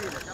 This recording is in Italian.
Vediamo